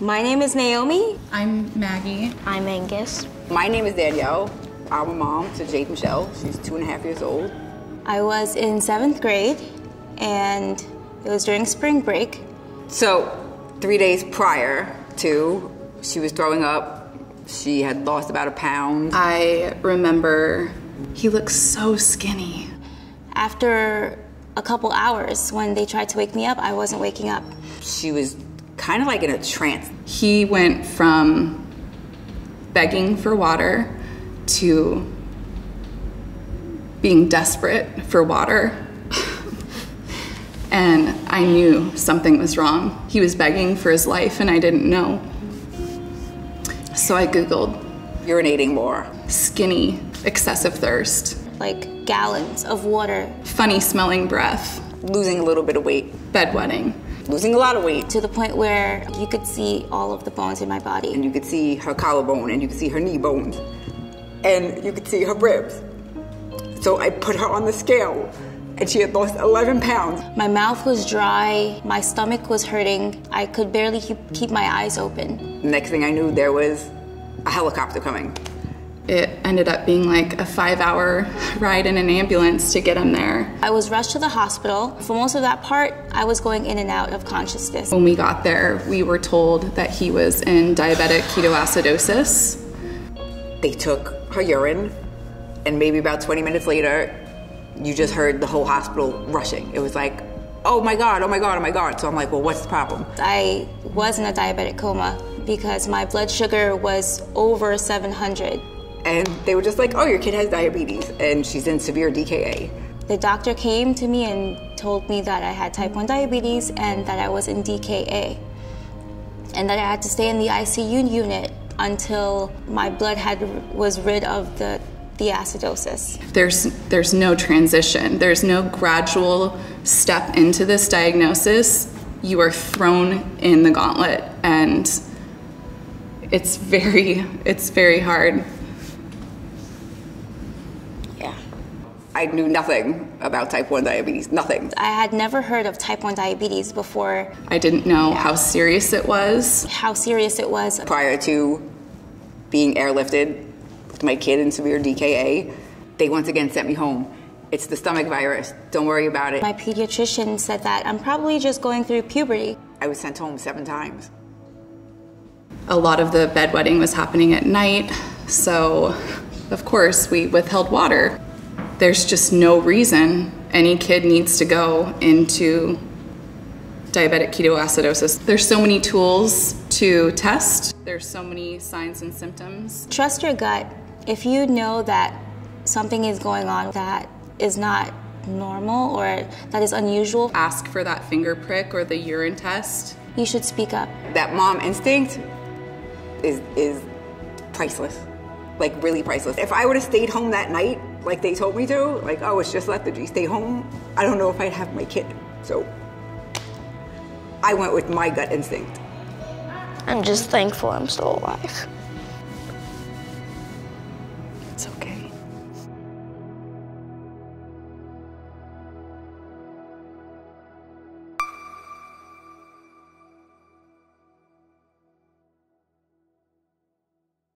My name is Naomi. I'm Maggie. I'm Angus. My name is Danielle. I'm a mom to Jade Michelle. She's two and a half years old. I was in seventh grade, and it was during spring break. So, three days prior to, she was throwing up. She had lost about a pound. I remember he looked so skinny. After a couple hours, when they tried to wake me up, I wasn't waking up. She was kind of like in a trance. He went from begging for water to being desperate for water. and I knew something was wrong. He was begging for his life, and I didn't know. So I Googled urinating more, skinny, excessive thirst, like gallons of water, funny smelling breath, losing a little bit of weight, bedwetting, losing a lot of weight. To the point where you could see all of the bones in my body. And you could see her collarbone, and you could see her knee bones, and you could see her ribs. So I put her on the scale, and she had lost 11 pounds. My mouth was dry, my stomach was hurting, I could barely keep, keep my eyes open. Next thing I knew, there was a helicopter coming. It ended up being like a five hour ride in an ambulance to get him there. I was rushed to the hospital. For most of that part, I was going in and out of consciousness. When we got there, we were told that he was in diabetic ketoacidosis. They took her urine, and maybe about 20 minutes later, you just heard the whole hospital rushing. It was like, oh my God, oh my God, oh my God. So I'm like, well, what's the problem? I was in a diabetic coma because my blood sugar was over 700 and they were just like, oh, your kid has diabetes and she's in severe DKA. The doctor came to me and told me that I had type 1 diabetes and that I was in DKA and that I had to stay in the ICU unit until my blood had was rid of the the acidosis. There's there's no transition. There's no gradual step into this diagnosis. You are thrown in the gauntlet and it's very it's very hard. I knew nothing about type 1 diabetes, nothing. I had never heard of type 1 diabetes before. I didn't know how serious it was. How serious it was. Prior to being airlifted with my kid in severe DKA, they once again sent me home. It's the stomach virus. Don't worry about it. My pediatrician said that I'm probably just going through puberty. I was sent home seven times. A lot of the bedwetting was happening at night, so of course we withheld water there's just no reason any kid needs to go into diabetic ketoacidosis. There's so many tools to test. There's so many signs and symptoms. Trust your gut. If you know that something is going on that is not normal or that is unusual, ask for that finger prick or the urine test. You should speak up. That mom instinct is is priceless like really priceless. If I would have stayed home that night, like they told me to, like, oh, it's just lethargy, stay home, I don't know if I'd have my kid. So I went with my gut instinct. I'm just thankful I'm still alive. It's okay.